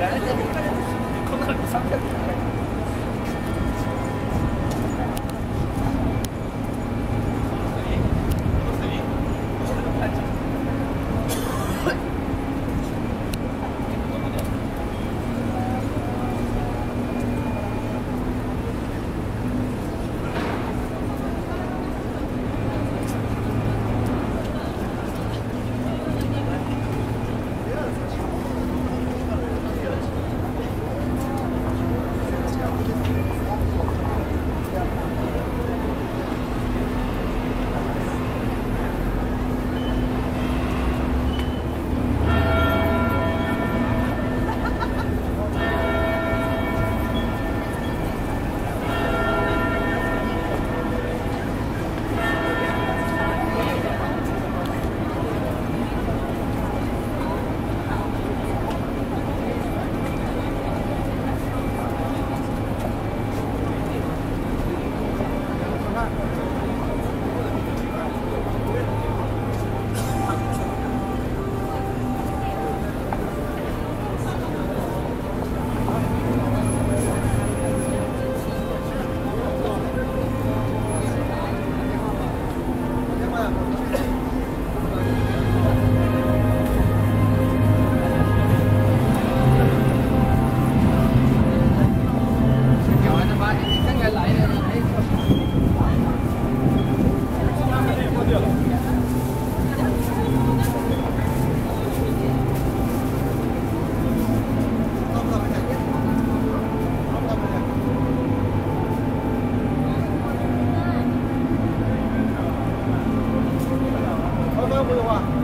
that. 的话。